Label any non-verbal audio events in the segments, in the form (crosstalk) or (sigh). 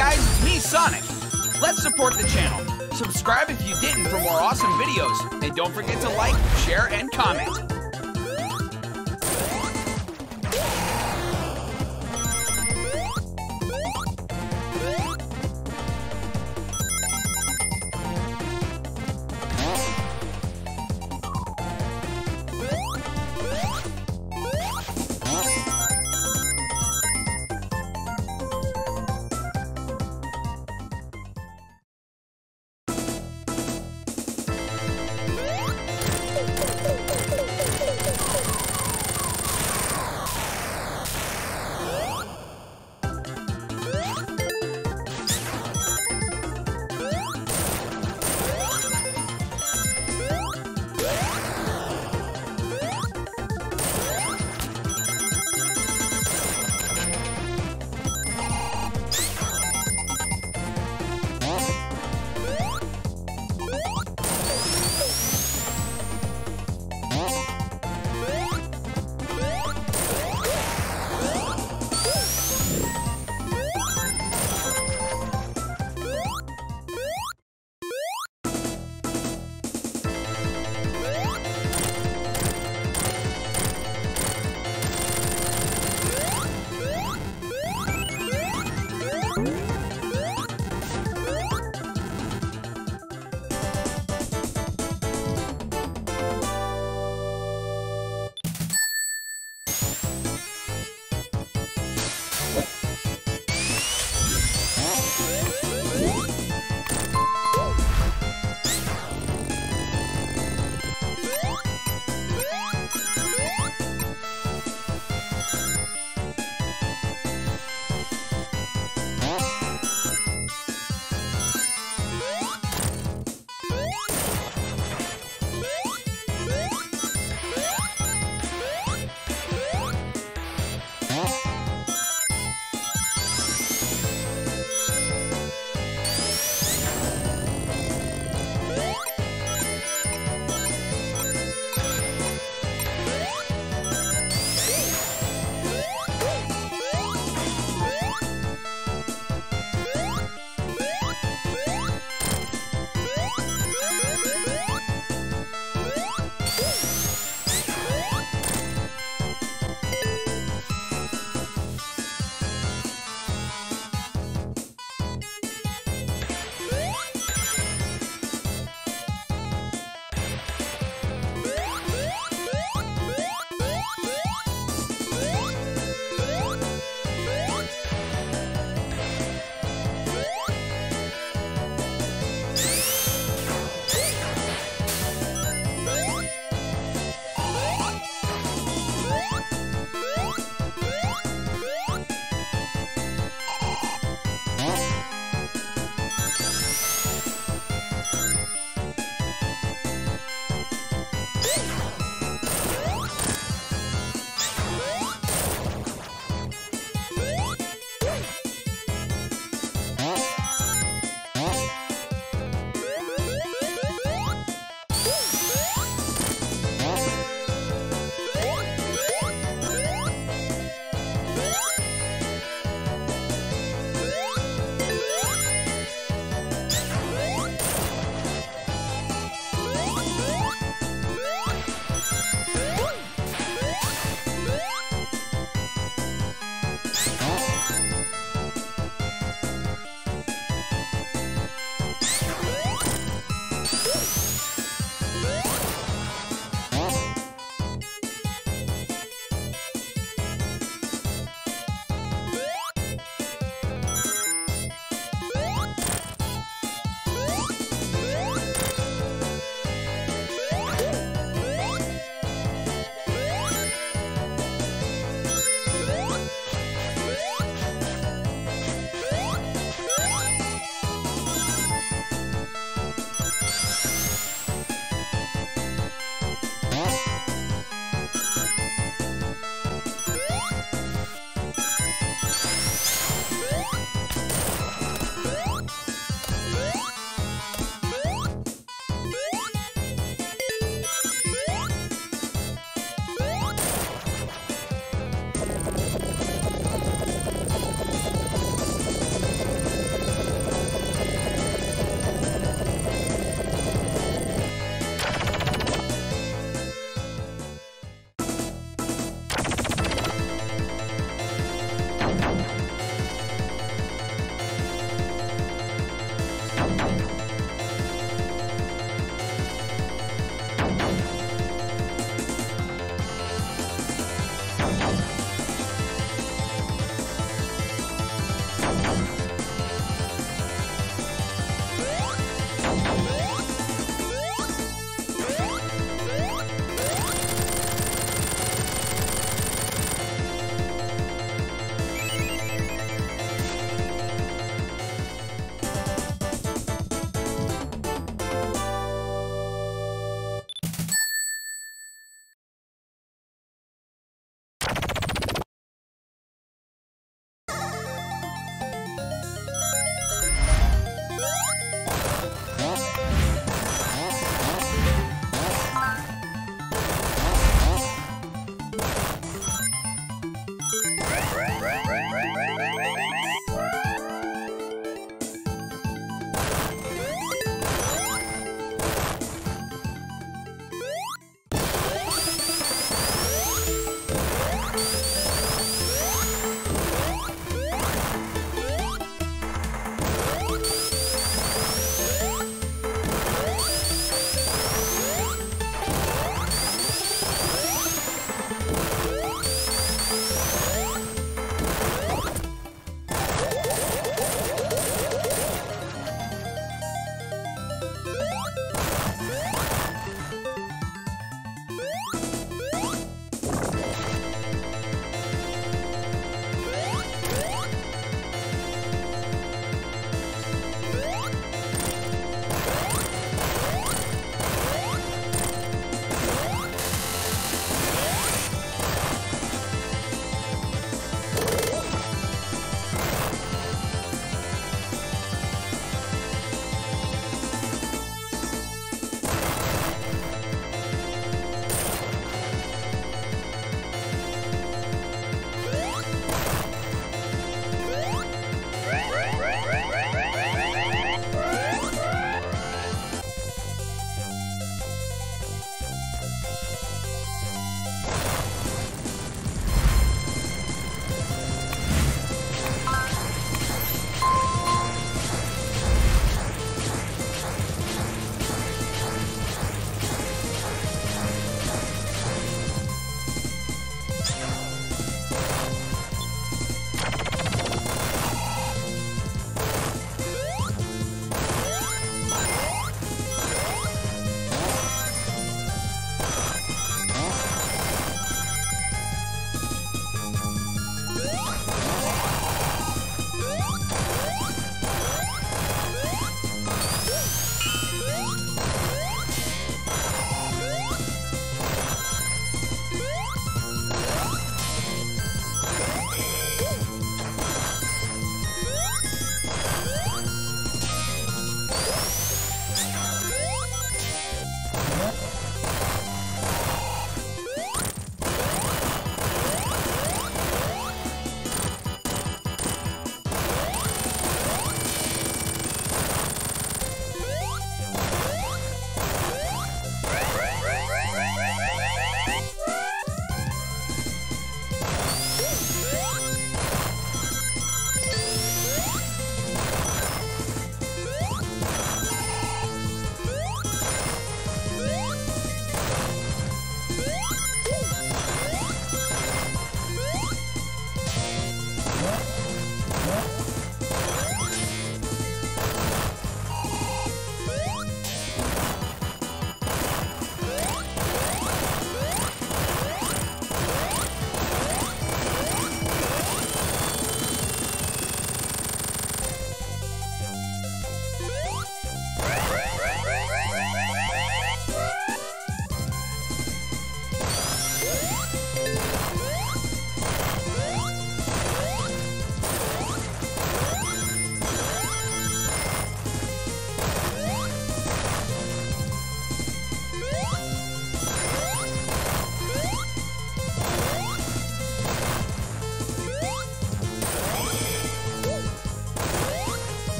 Guys, it's me, Sonic. Let's support the channel. Subscribe if you didn't for more awesome videos. And don't forget to like, share, and comment.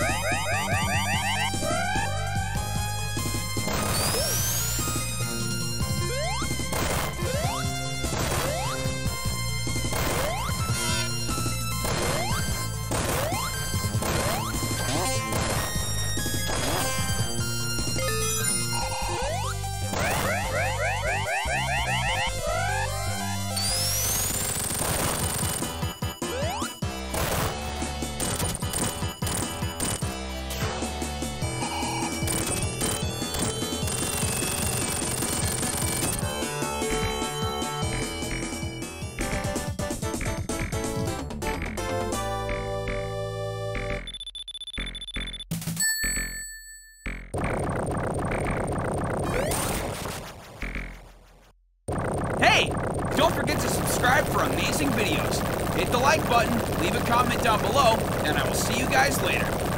Hey, (laughs) don't forget to subscribe for amazing videos. Hit the like button, leave a comment down below, and I will see you guys later.